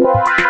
Música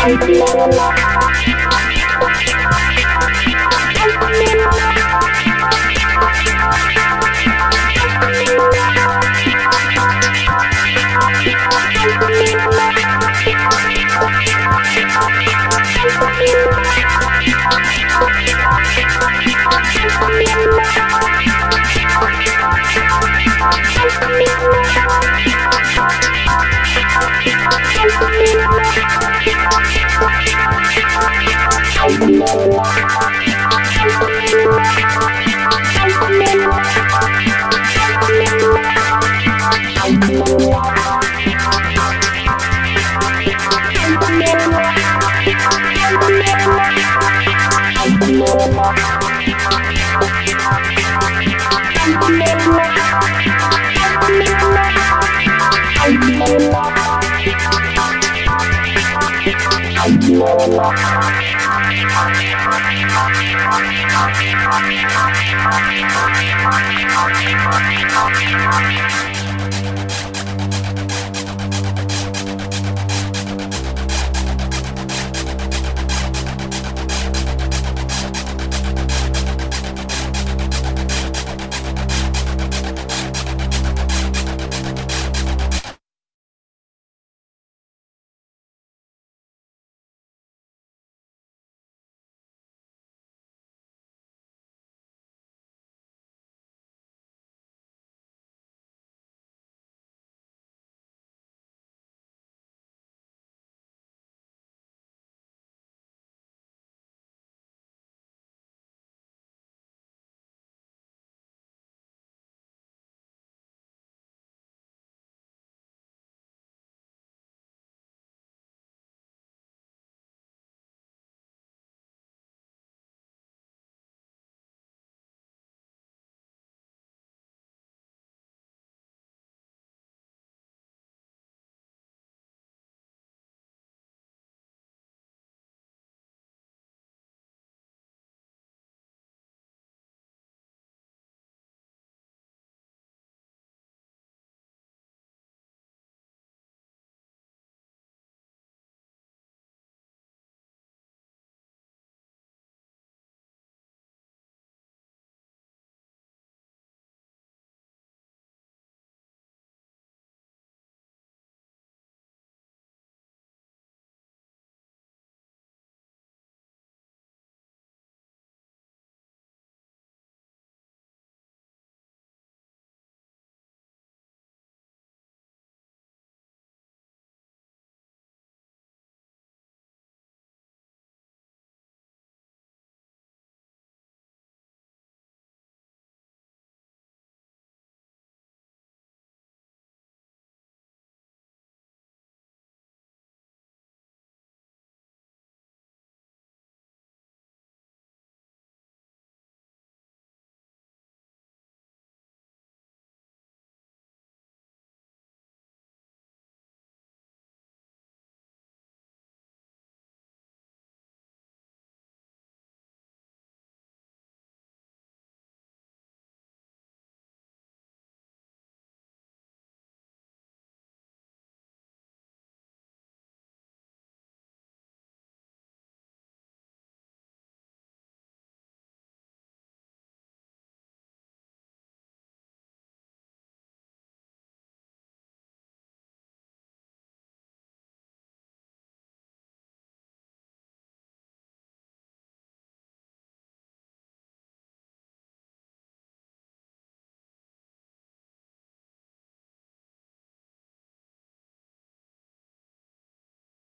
I feel alive. Thank you.